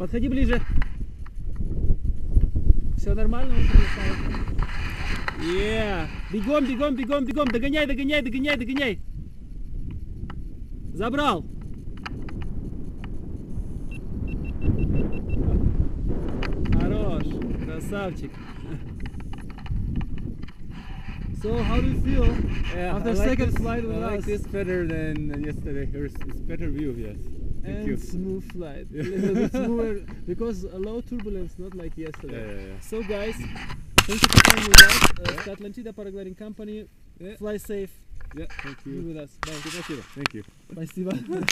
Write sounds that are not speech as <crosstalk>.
Подходи ближе. Все нормально, он прилетает. Yeah. Бегом, бегом, бегом, бегом. Догоняй, догоняй, догоняй, догоняй. Забрал. Хорош. Красавчик. <laughs> So how do you feel Yeah, after I like second this, flight with I like us? this better than yesterday. It's better view, yes. Thank and you. smooth flight. <laughs> Yeah. little bit smoother because a low turbulence, not like Yeah, yesterday. yeah, yeah. So guys, thank you for coming with us. Uh, Yeah. Atlantida Paragliding Company. Yeah. Fly safe. Yeah, thank Be you. with us. Bye. Спасибо. Thank you. Спасибо. <laughs>